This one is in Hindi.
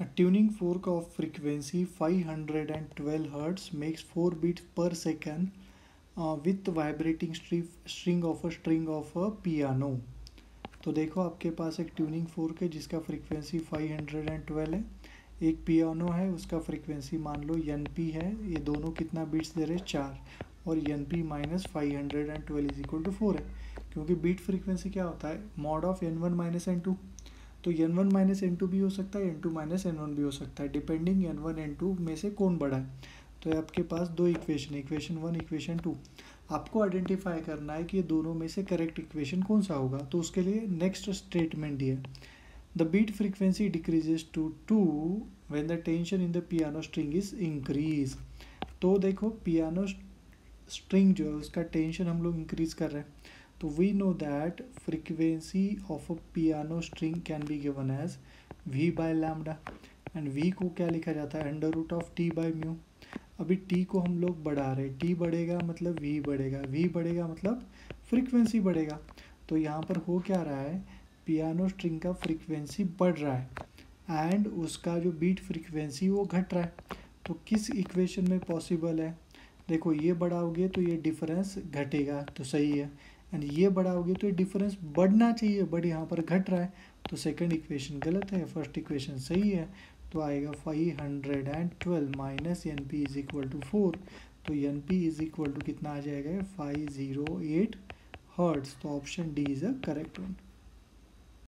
A tuning fork of frequency 512 Hz makes 4 beats per second uh, with vibrating string of a string of a piano. तो देखो आपके पास एक ट्यूनिंग फोर्क है जिसका फ्रीक्वेंसी 512 है। एक पियानो है उसका फ्रीक्वेंसी मान लो एन पी है। ये दोनों कितना बीट्स दे रहे हैं? चार। और n p minus five hundred and twelve is equal to four है। क्योंकि बीट फ्रीक्वेंसी क्या होता है? Mod of n one minus n two तो n one minus n two भी हो सकता है n two minus n one भी हो सकता है depending n one n two में से कौन बड़ा है। तो आपके पास दो equation equation one equation two आपको आइडेंटिफाई करना है कि ये दोनों में से करेक्ट इक्वेशन कौन सा होगा तो उसके लिए नेक्स्ट स्टेटमेंट ये the beat frequency decreases to two when the tension in the piano string is increase तो देखो पियानो स्ट्रिंग जो है, उसका टेंशन हम लोग इंक्रीज कर रहे हैं। तो we know that frequency of a piano string can be given as v by lambda and v को क्या लिखा जाता है? Under root of t by mu अभी टी को हम लोग बढ़ा रहे टी बढ़ेगा मतलब वी बढ़ेगा। वी बढ़ेगा मतलब फ्रीक्वेंसी बढ़ेगा। तो यहाँ पर हो क्या रहा है? पियानो स्ट्रिंग का फ्रीक्वेंसी बढ़ रहा है। एंड उसका जो बीट फ्रीक्वेंसी वो घट रहा है। तो किस इक्वेशन में पॉसिबल है? देखो, ये बढ़ाओगे तो ये डिफरेंस घटेगा। तो सही है। एंड ये बड़ा हो गया तो ये डिफरेंस बढ़ना चाहिए बट यहाँ पर घट रहा है। तो सेकंड इक्वेशन गलत है फ़र्स्ट इक्वेशन सही है तो आएगा five hundred and twelve minus n p is equal to four तो n p is equal to कितना आ जाएगा फाइव ज़ीरो एट हर्ट्स तो option d is a correct one